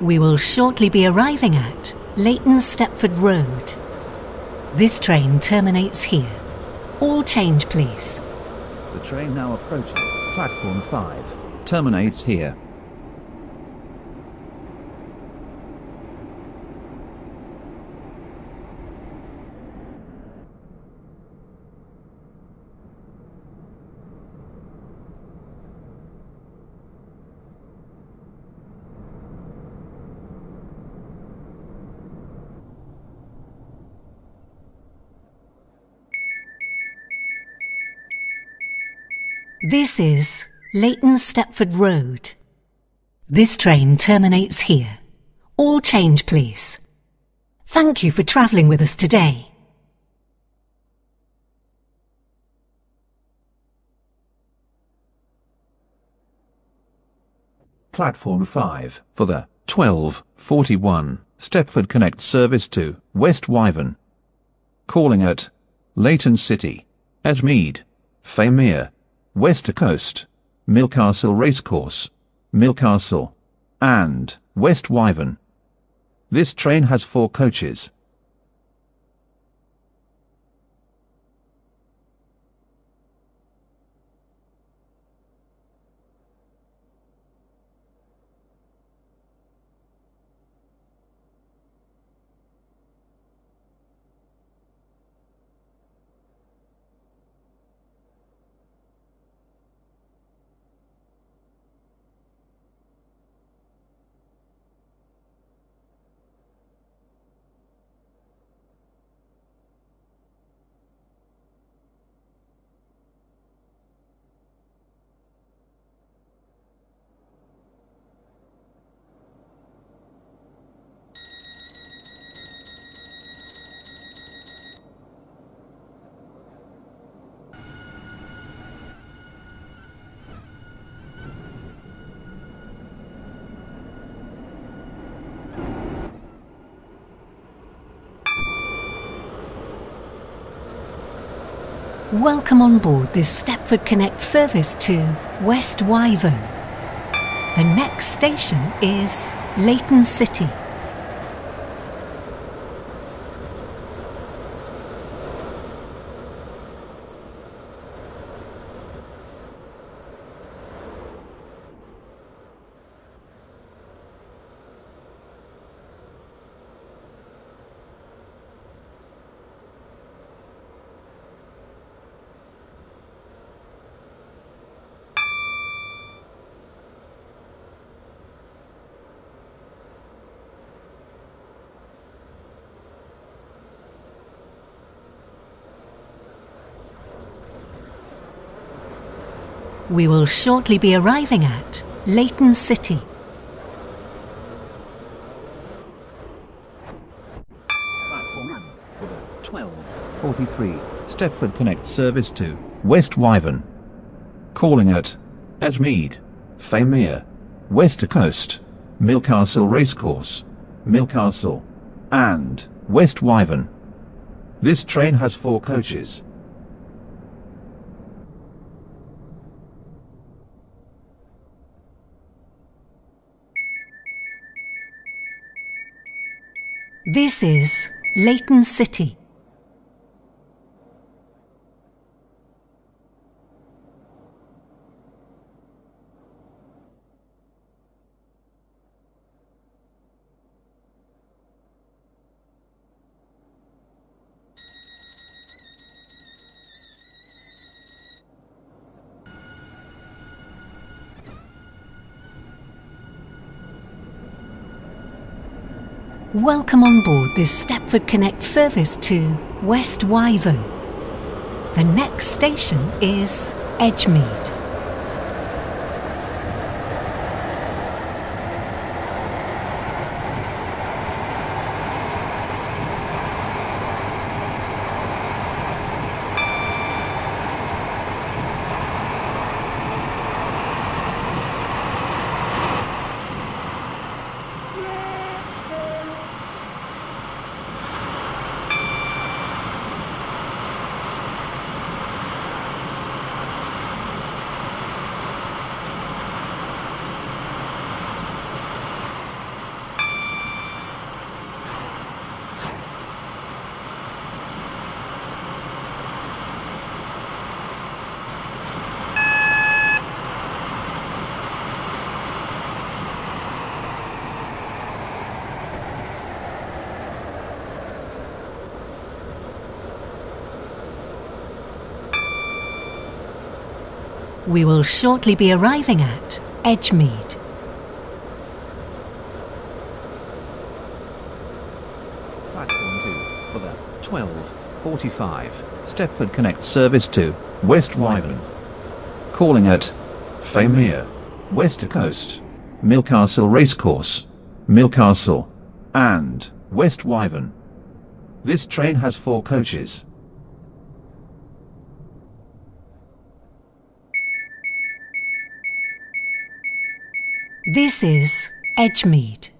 We will shortly be arriving at Leighton Stepford Road. This train terminates here. All change, please. The train now approaching platform 5 terminates here. This is Leighton Stepford Road. This train terminates here. All change, please. Thank you for travelling with us today. Platform 5 for the 1241 Stepford Connect service to West Wyvern. Calling at Leighton City, Edgemead, Famere, Wester Coast, Millcastle Racecourse, Millcastle, and West Wyvern. This train has four coaches. Welcome on board this Stepford Connect service to West Wyvern. The next station is Leighton City. We will shortly be arriving at Leighton City. Platform 1 for the 1243 Stepford Connect service to West Wyvern. Calling at Edgemead, Famere, Wester Coast, Millcastle Racecourse, Millcastle, and West Wyvern. This train has four coaches. This is Leighton City. Welcome on board this Stepford Connect service to West Wyvern. The next station is Edgemead. We will shortly be arriving at Edgemead. Platform 2 for the 1245 Stepford Connect service to West Wyvern. Calling at Famere, Wester Coast, Millcastle Racecourse, Millcastle, and West Wyvern. This train has four coaches. This is Edgemead.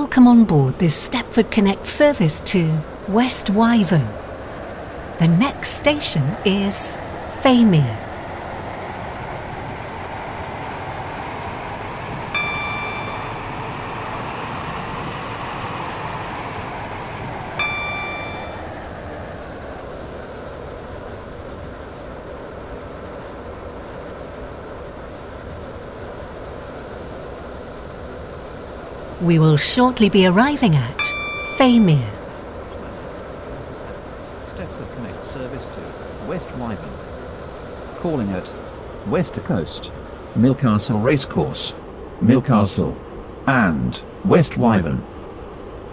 Welcome on board this Stepford Connect service to West Wyvern. The next station is Famere. We will shortly be arriving at Famere. 1247 Stepford Connect service to West Wyvern. Calling at Wester Coast, Millcastle Racecourse, Millcastle, and West Wyvern.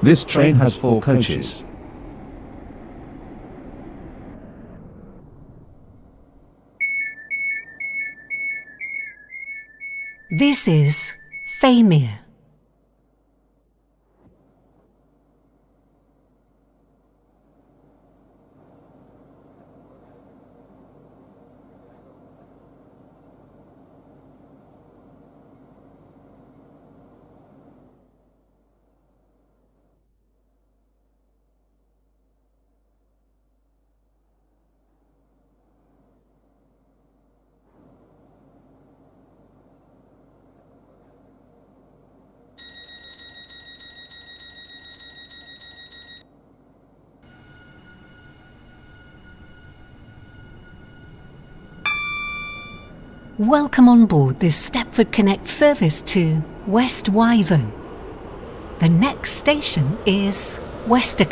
This train has four coaches. This is Famere. Welcome on board this Stepford Connect service to West Wyvern. The next station is Wester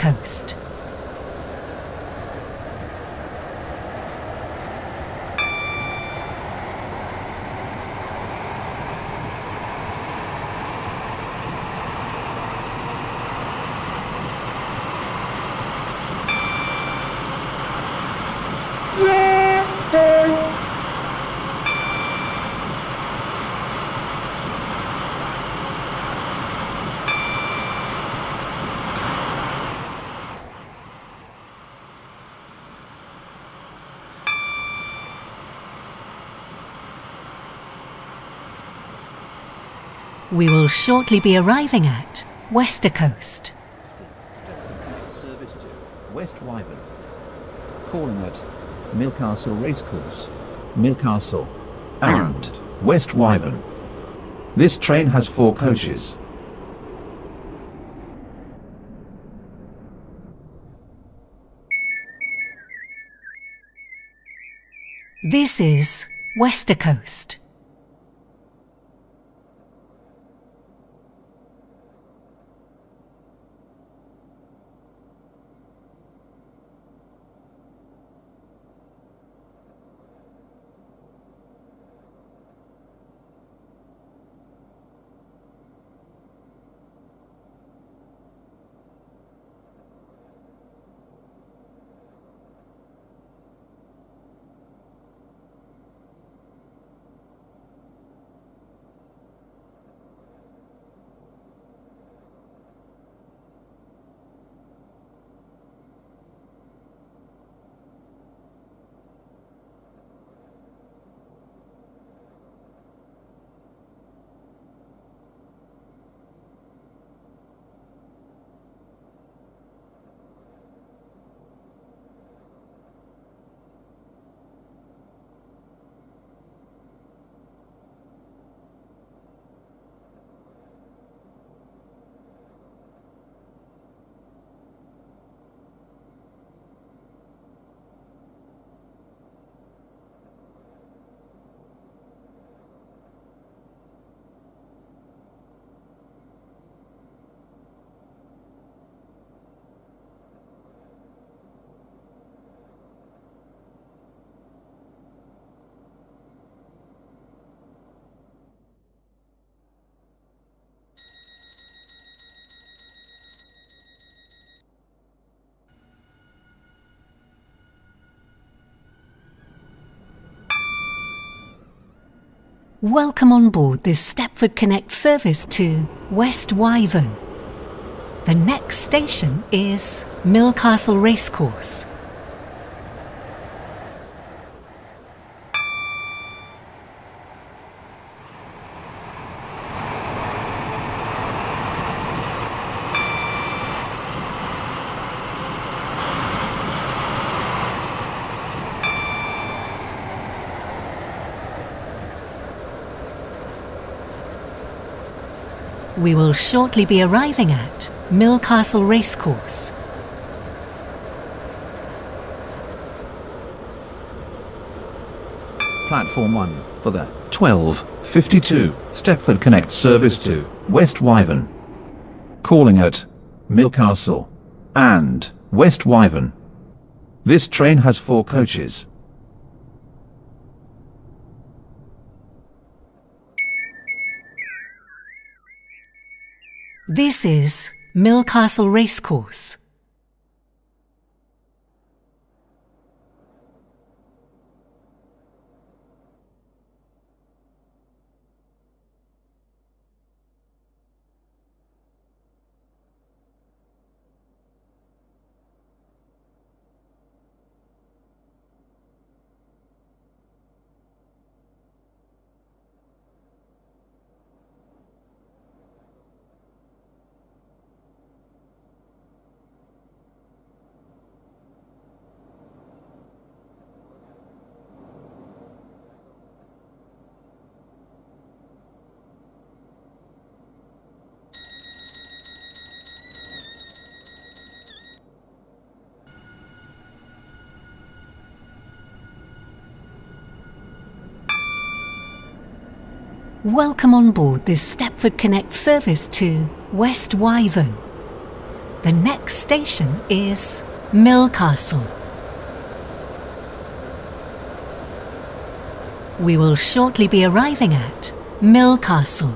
We will shortly be arriving at Wester Coast. Service to West Wyvern. Calling at Millcastle Racecourse, Millcastle, and West Wyvern. This train has four coaches. This is Wester Welcome on board this Stepford Connect service to West Wyvern. The next station is Millcastle Racecourse. We will shortly be arriving at Millcastle Racecourse. Platform 1 for the 1252 Stepford Connect service to West Wyvern. Calling at Millcastle and West Wyvern. This train has four coaches. This is Millcastle Racecourse. Welcome on board this Stepford Connect service to West Wyvern. The next station is Millcastle. We will shortly be arriving at Millcastle.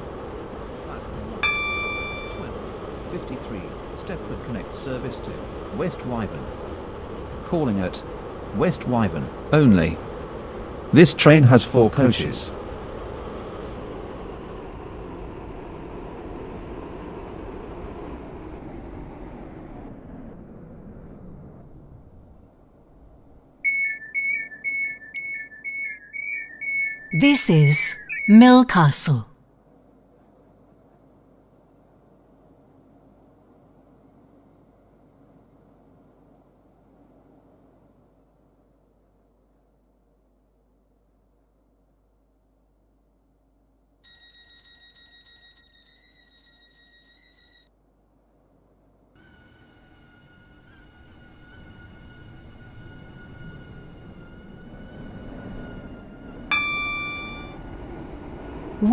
1253 Stepford Connect service to West Wyvern. Calling at West Wyvern only. This train has four coaches. This is Millcastle.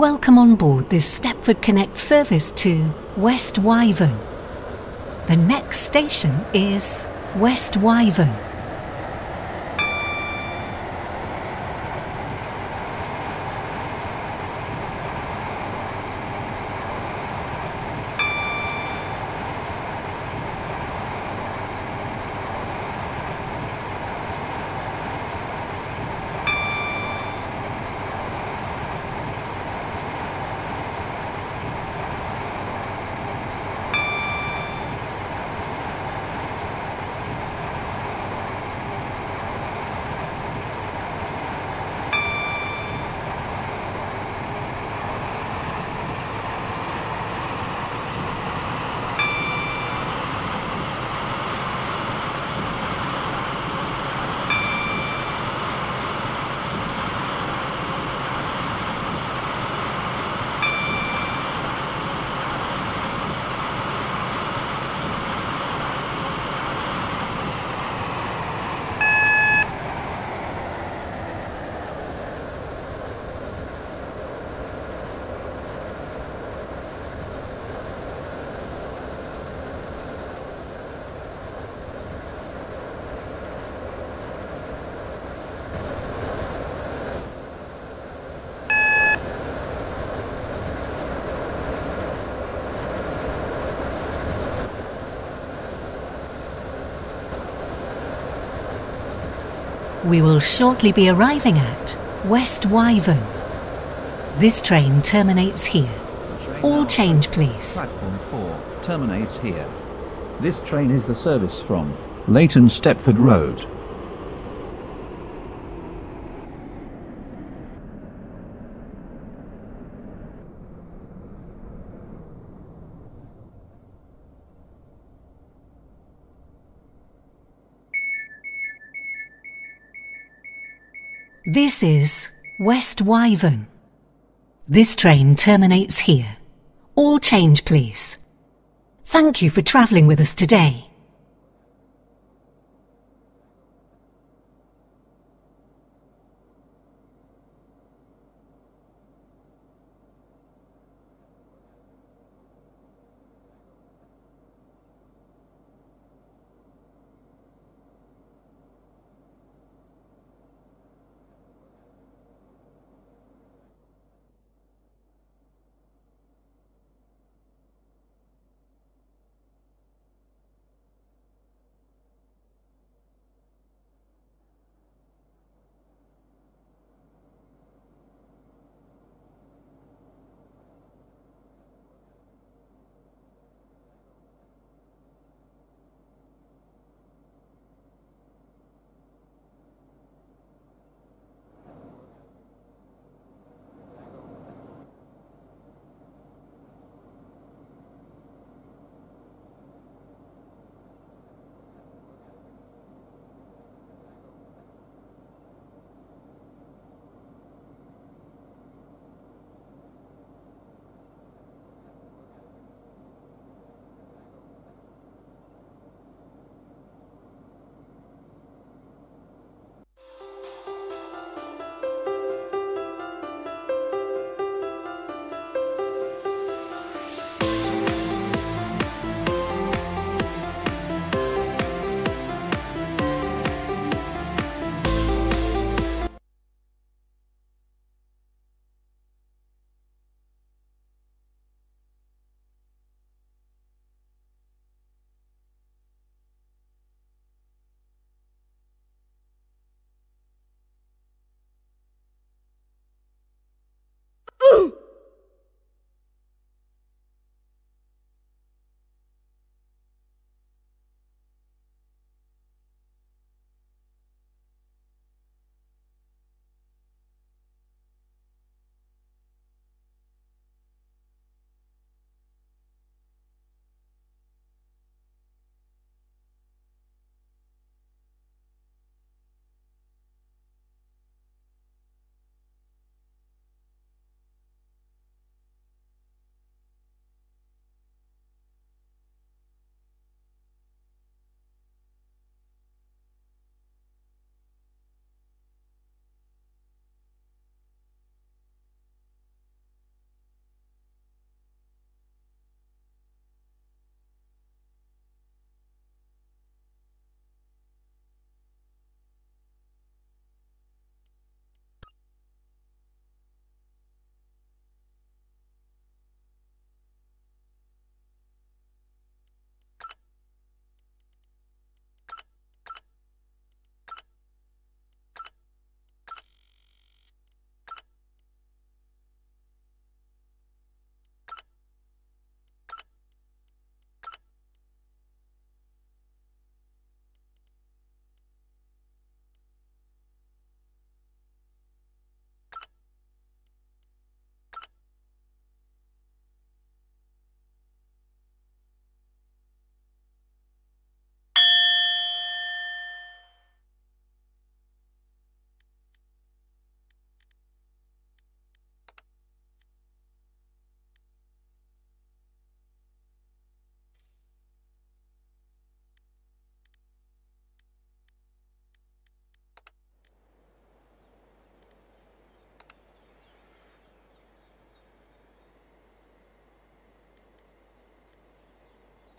Welcome on board this Stepford Connect service to West Wyvern. The next station is West Wyvern. We will shortly be arriving at West Wyvern. This train terminates here. All change, please. Platform 4 terminates here. This train is the service from Leighton Stepford Road. This is West Wyvern. This train terminates here. All change, please. Thank you for travelling with us today.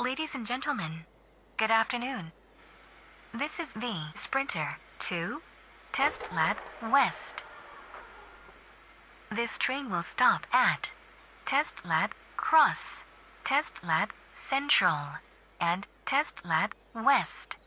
Ladies and gentlemen, good afternoon. This is the Sprinter 2 Test Lab West. This train will stop at Test Lab Cross, Test Lab Central, and Test Lab West.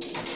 Thank you.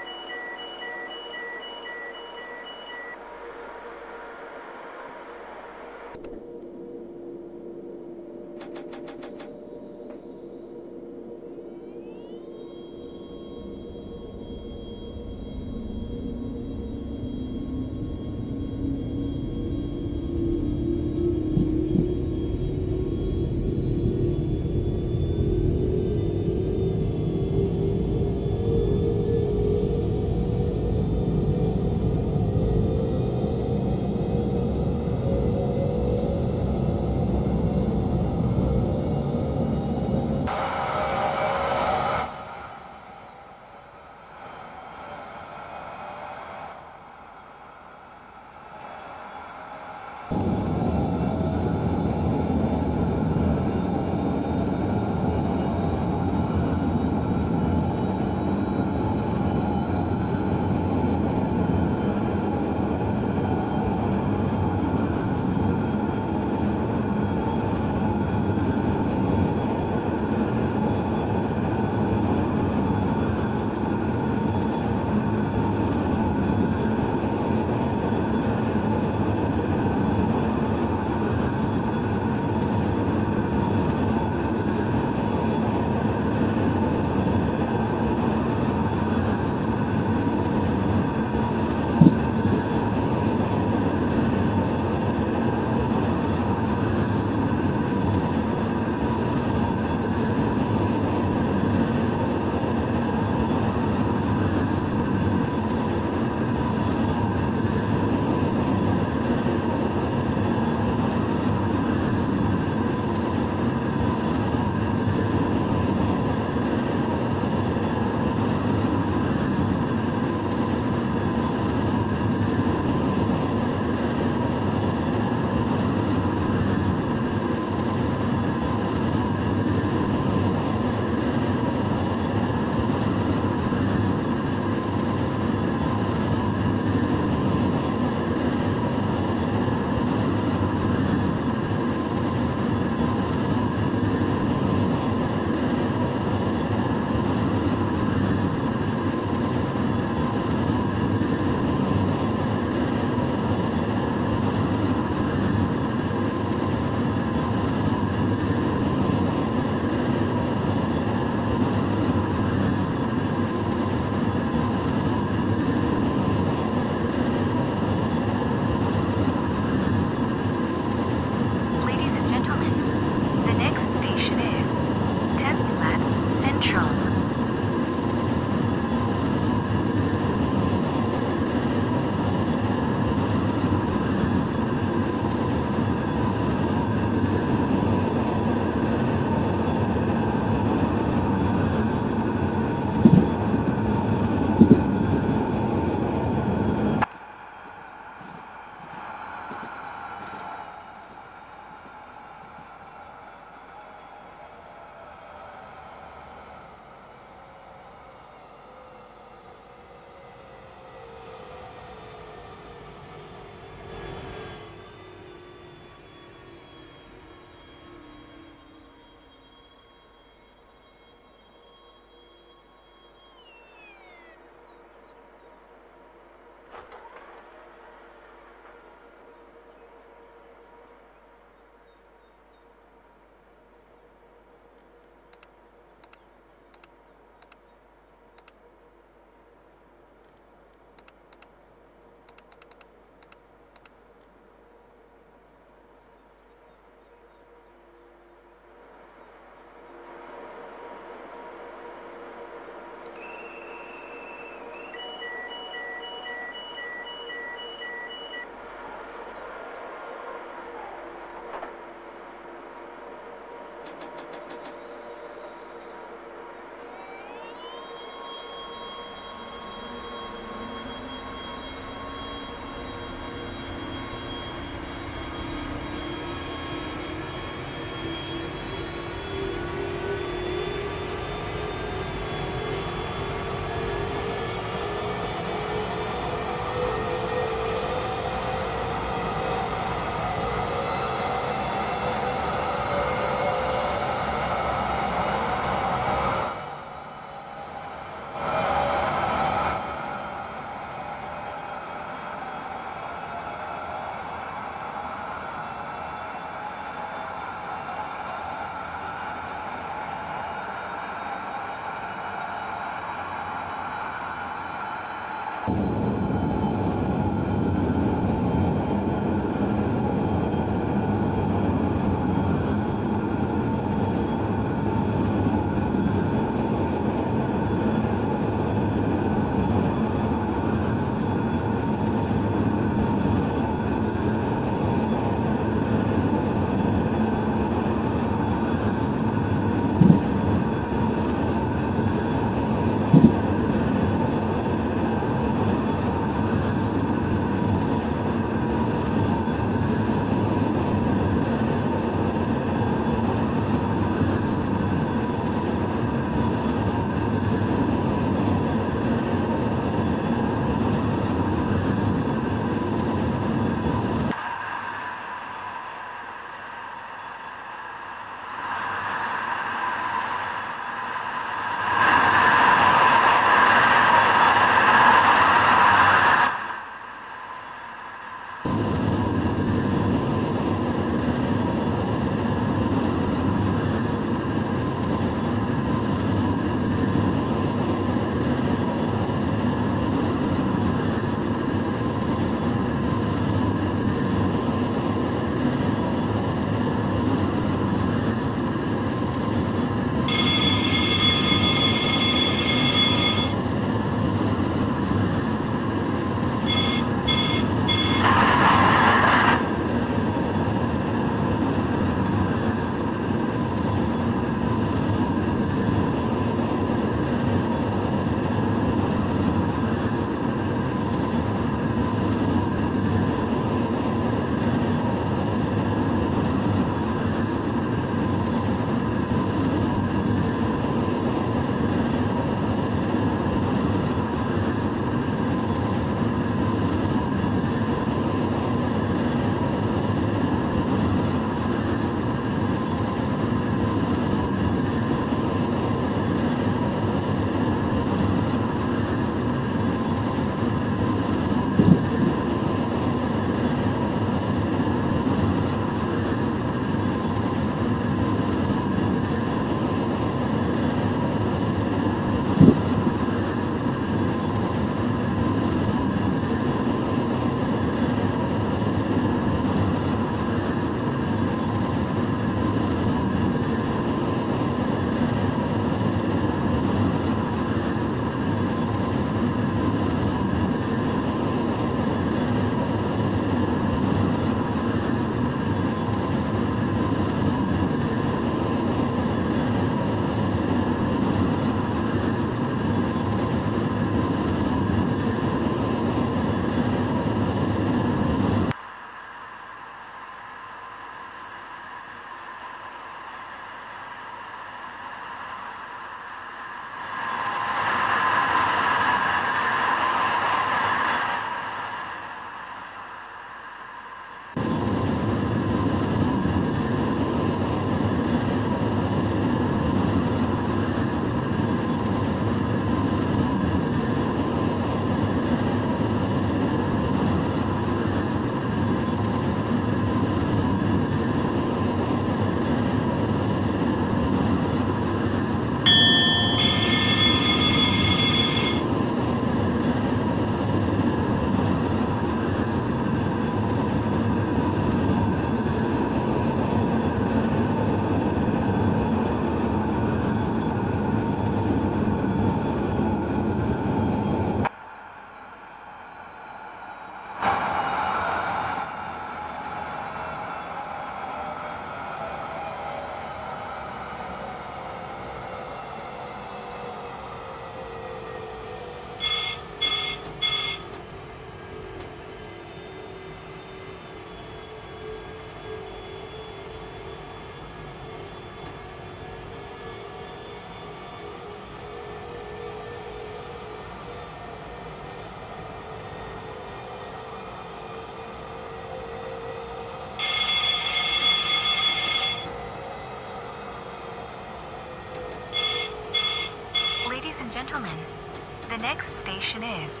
Station is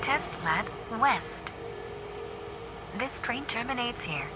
Testlad West. This train terminates here.